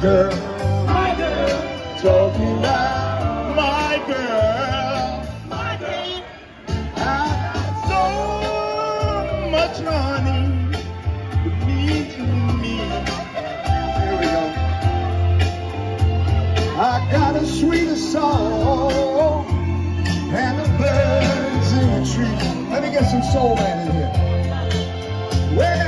girl, my girl, talking about my girl, my girl. I got so much honey between you and me. Here we go. I got a sweeter song and the birds in the tree. Let me get some soul man in here. Well,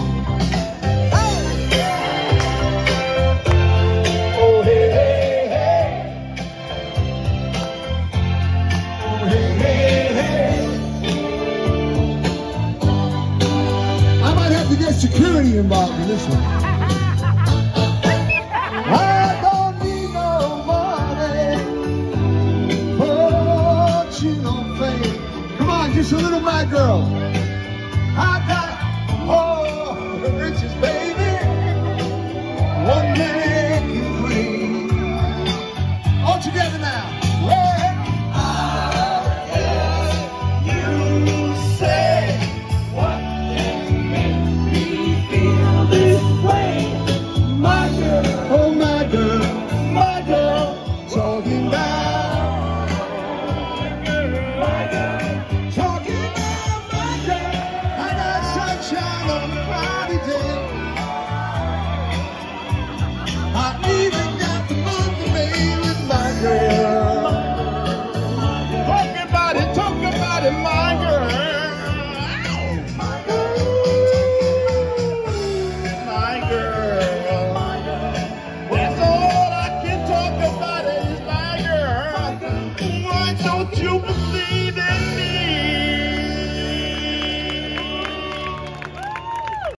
might have to get security involved in this one. I don't need no money, fortune or fame. Come on, just a little my girl. I got all the riches, baby. One man can claim. All together now. love.